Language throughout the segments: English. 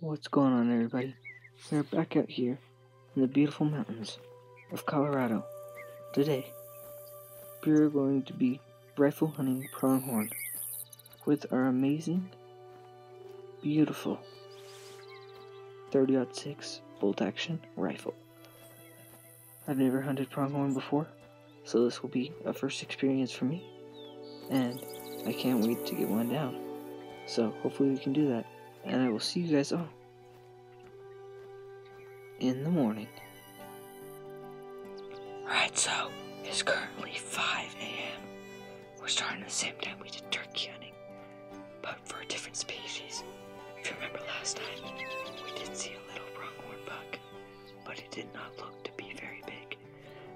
What's going on, everybody? We're back out here in the beautiful mountains of Colorado. Today, we're going to be rifle hunting pronghorn with our amazing, beautiful 30-06 bolt action rifle. I've never hunted pronghorn before, so this will be a first experience for me, and I can't wait to get one down. So hopefully we can do that, and I will see you guys all in the morning. Right, so it's currently 5 a.m. We're starting the same time we did turkey hunting, but for a different species. If you remember last time, we did see a little pronghorn buck, but it did not look to be very big.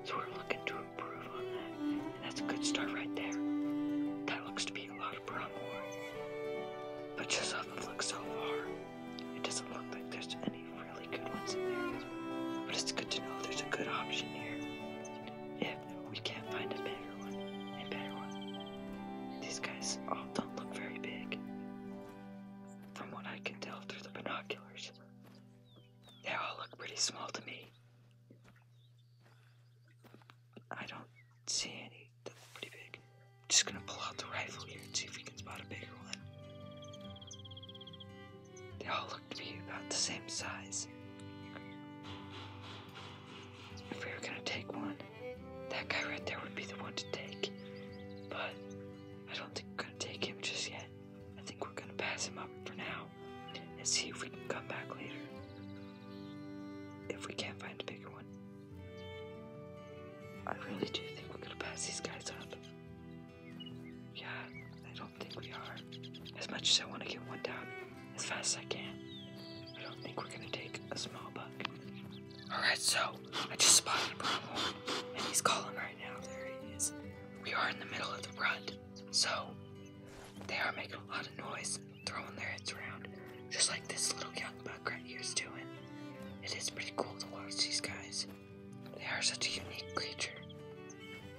So we're looking to improve on that, and that's a good start right there. See any that look pretty big. I'm just gonna pull out the rifle here and see if we can spot a bigger one. They all look to be about the same size. If we were gonna take one, that guy right there would be the one to take. But I don't think we're gonna take him just yet. I think we're gonna pass him up for now and see if we can come back later. If we can't find a bigger one. I really do We are. As much as I want to get one down as fast as I can, I don't think we're gonna take a small buck. Alright, so I just spotted a pronghorn, and he's calling right now. There he is. We are in the middle of the rut, so they are making a lot of noise, throwing their heads around, just like this little young buck right here is doing. It is pretty cool to watch these guys. They are such a unique creature.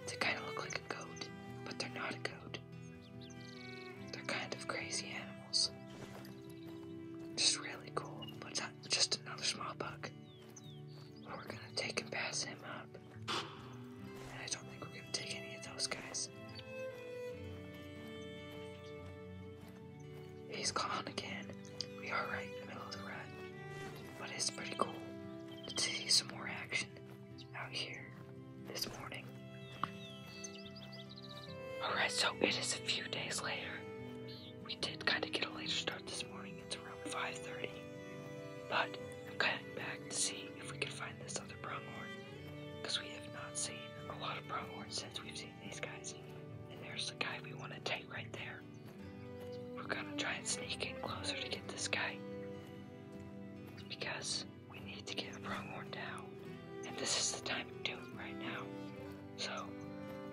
They kind of look like a goat, but they're not a goat. Kind of crazy animals. Just really cool, but not just another small buck. We're gonna take and pass him up. And I don't think we're gonna take any of those guys. He's gone again. We are right in the middle of the rut. But it's pretty cool to see some more action out here this morning. Alright, so it is a few days later. 5.30. But I'm cutting back to see if we can find this other pronghorn. Because we have not seen a lot of pronghorns since we've seen these guys. And there's the guy we want to take right there. We're gonna try and sneak in closer to get this guy. Because we need to get a pronghorn down. And this is the time to do it right now. So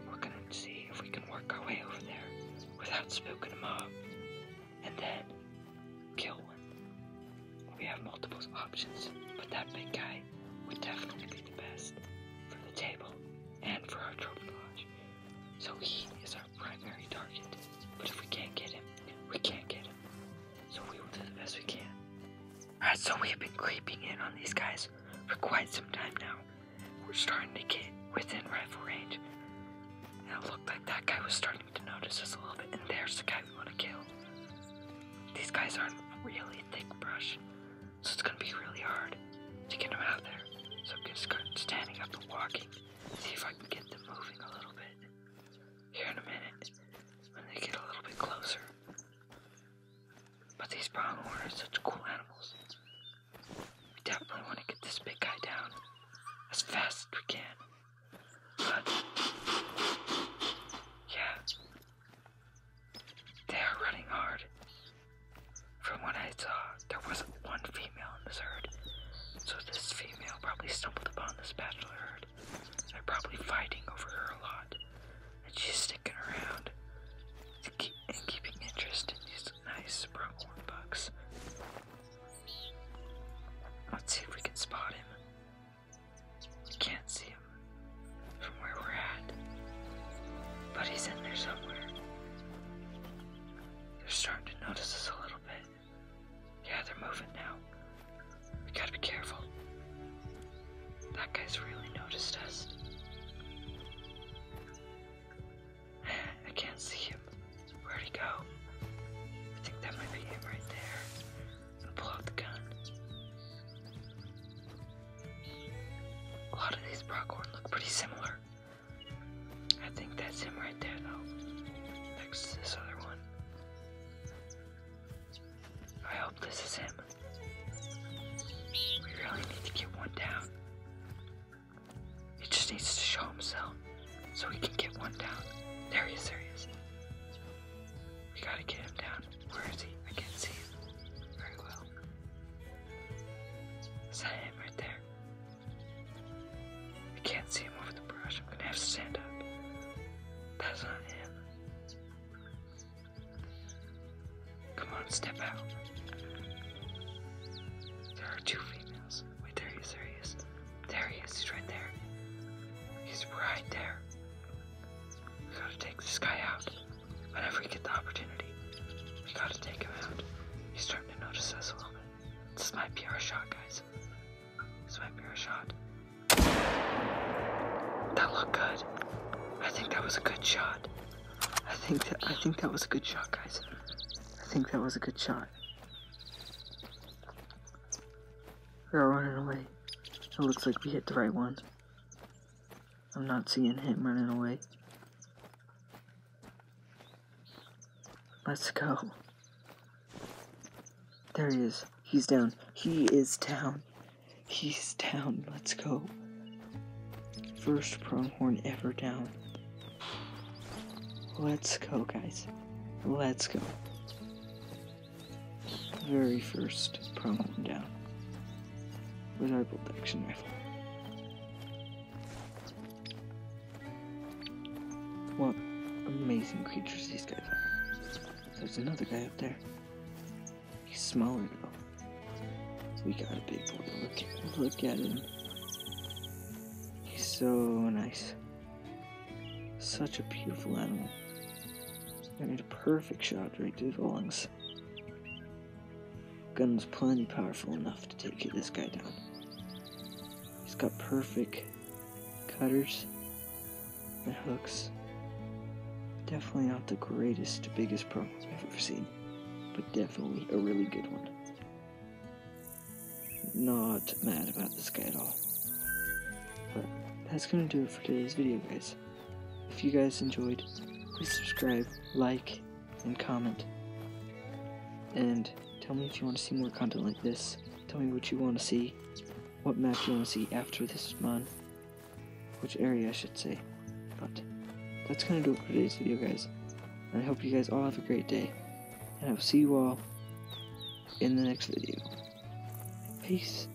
we're gonna see if we can work our way over there without spooking them up. And then. We have multiple options, but that big guy would definitely be the best for the table and for our trophy lodge. So he is our primary target. But if we can't get him, we can't get him. So we will do the best we can. Alright, so we have been creeping in on these guys for quite some time now. We're starting to get within rifle range. And it looked like that guy was starting to notice us a little bit. And there's the guy we want to kill. These guys are in really thick brush, so it's gonna be really hard to get him out there. So I'm start standing up and walking, see if I can get them moving a little bit. Here in a minute, when they get a little bit closer. But these pronghorn are such cool animals. We definitely want to get this big guy down as fast as we can. But yeah, they are running hard. From what I saw, there wasn't one female in this herd. So this female probably stumbled upon this bachelor herd. They're probably fighting over her a lot. And she's sticking around and, this is him. We really need to get one down. He just needs to show himself so we can get one down. There he is, there he is. We gotta get him are two females. Wait, there he is, there he is. There he is, he's right there. He's right there. We gotta take this guy out. Whenever we get the opportunity, we gotta take him out. He's starting to notice us a little bit. This might be our shot, guys. This might be our shot. That looked good. I think that was a good shot. I think that I think that was a good shot, guys. I think that was a good shot. We're running away. It looks like we hit the right one. I'm not seeing him running away. Let's go. There he is. He's down. He is down. He's down. Let's go. First pronghorn ever down. Let's go, guys. Let's go. Very first pronghorn down. With our bolt action rifle. What amazing creatures these guys are. There's another guy up there. He's smaller though. We got a big boy. Look at, look at him. He's so nice. Such a beautiful animal. I made a perfect shot right through the lungs. Gun's plenty powerful enough to take this guy down. Got perfect cutters and hooks. Definitely not the greatest, biggest pro I've ever seen, but definitely a really good one. Not mad about this guy at all. But that's gonna do it for today's video, guys. If you guys enjoyed, please subscribe, like, and comment. And tell me if you want to see more content like this. Tell me what you want to see, what map you want to see after this one, which area I should say. But that's gonna do it for today's video, guys. And I hope you guys all have a great day. And I will see you all in the next video. Peace.